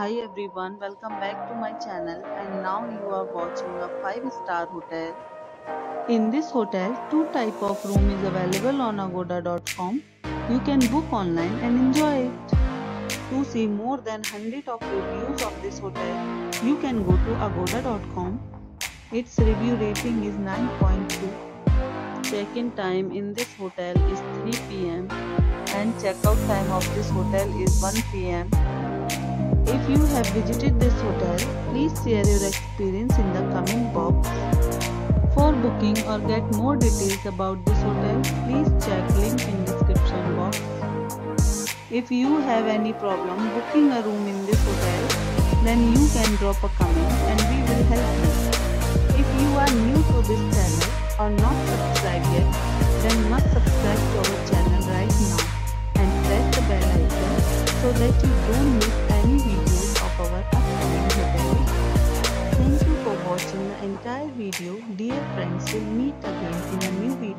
Hi everyone, welcome back to my channel and now you are watching a 5 star hotel. In this hotel, two type of room is available on agoda.com. You can book online and enjoy it. To see more than 100 of reviews of this hotel, you can go to agoda.com. Its review rating is 9.2. Check-in time in this hotel is 3 pm and checkout time of this hotel is 1 pm. If you have visited this hotel, please share your experience in the comment box. For booking or get more details about this hotel, please check link in description box. If you have any problem booking a room in this hotel, then you can drop a comment and we will help you. If you are new to this channel or not subscribed yet, then must subscribe to our channel right now and press the bell icon so that you don't miss watching the entire video. Dear friends, we'll meet again in a new video